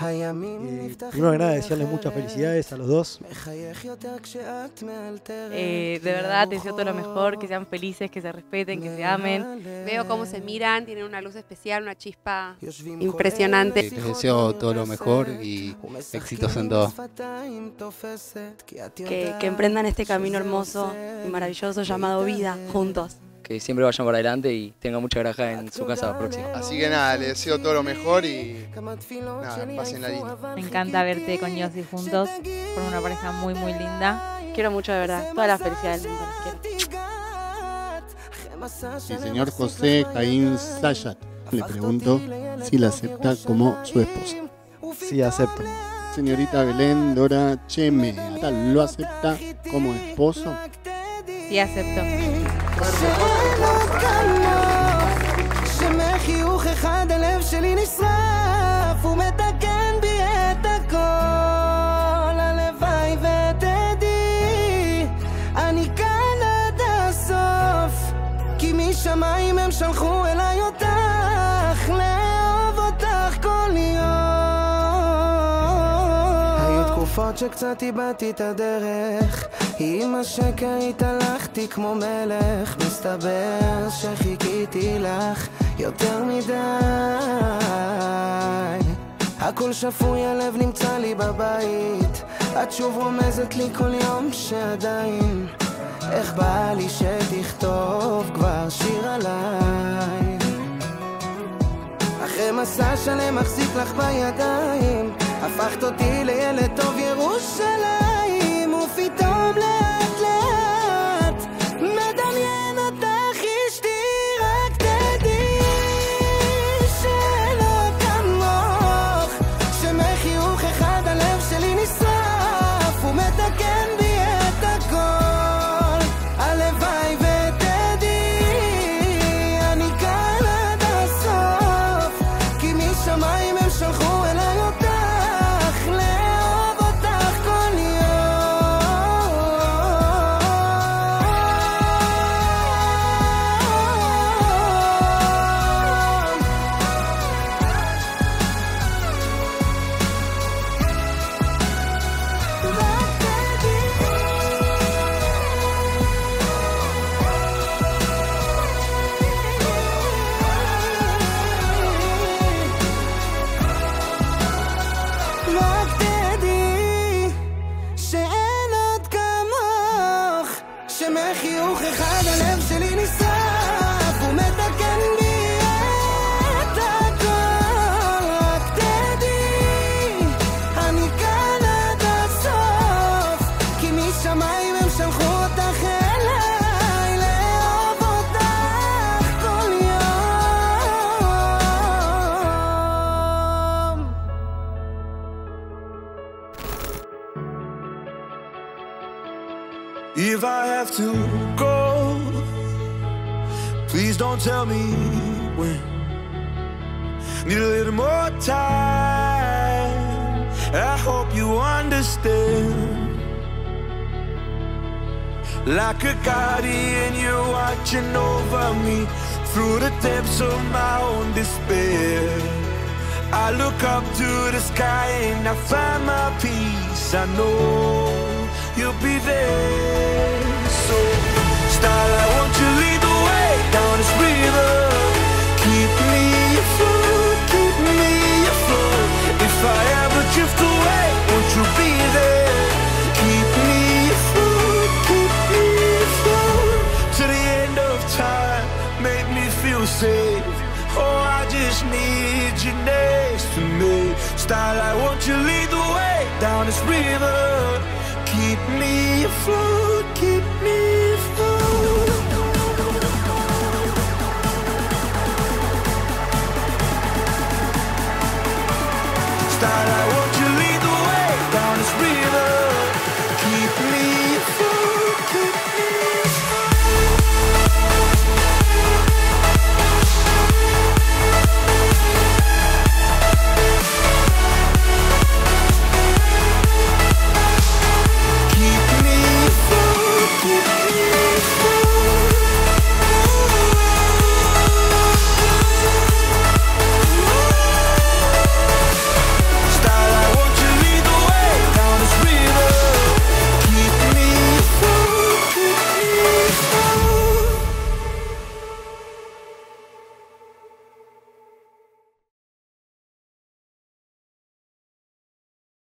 Eh, primero que nada, desearles muchas felicidades a los dos. Eh, de verdad, deseo todo lo mejor, que sean felices, que se respeten, que se amen. Veo cómo se miran, tienen una luz especial, una chispa impresionante. Les deseo todo lo mejor y éxitos en todo. Que, que emprendan este camino hermoso y maravilloso llamado vida juntos. Que siempre vayan para adelante y tengan mucha graja en su casa próxima. Así que nada, les deseo todo lo mejor y nada, pasen la linda. Me encanta verte con Yossi juntos, por una pareja muy muy linda. Quiero mucho de verdad, toda la felicidad del mundo. quiero. El señor José Jaín Sayat le pregunto si la acepta como su esposa. Sí, acepto. Señorita Belén Dora Cheme, ¿lo acepta como esposo? y aceptó. שמחיוך אחד הלב שלי נשרף, הוא מת שקצת איבדתי את הדרך. עם השקע התהלכתי כמו מלך. מסתבר שחיכיתי לך יותר מדי. הכל שפוי, הלב נמצא לי בבית. את שוב רומזת לי כל יום שעדיין. איך בא לי שתכתוב כבר שיר עליי? אחרי מסע שלם מחזיק לך בידיים הפכת אותי לילד טוב ירושלים ופתאום לאט שמחיוך אחד הלב If I have to go, please don't tell me when. Need a little more time. I hope you understand. Like a guardian, you're watching over me through the depths of my own despair. I look up to the sky and I find my peace. I know you'll be there. So, starlight, won't you lead the way down this river? Keep me afloat, keep me afloat. If I ever drift away, won't you be there? Keep me afloat, keep me afloat. To the end of time, make me feel safe. Oh, I just need you next to me. Starlight, won't you lead the way down this river? Keep me afloat, keep me